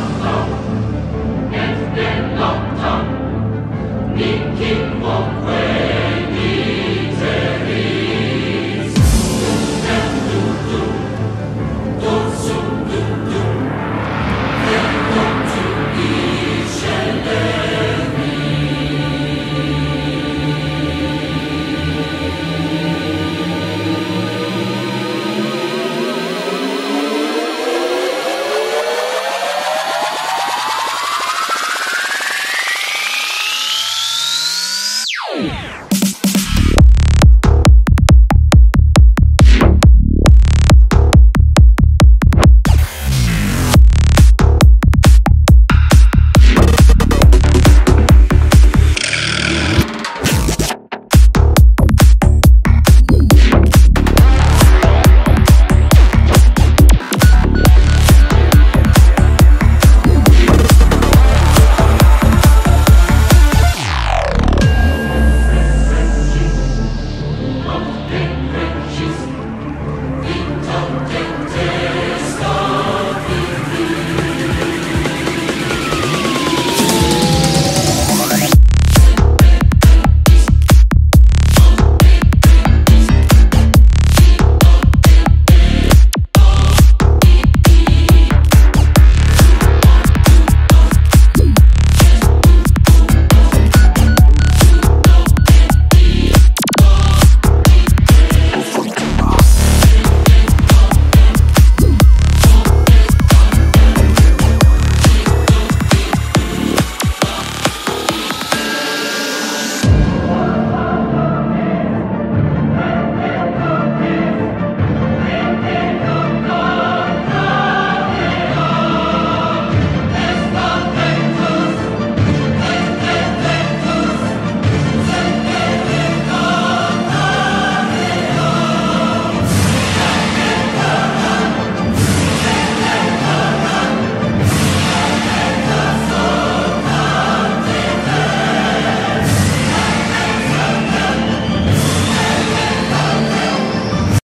Come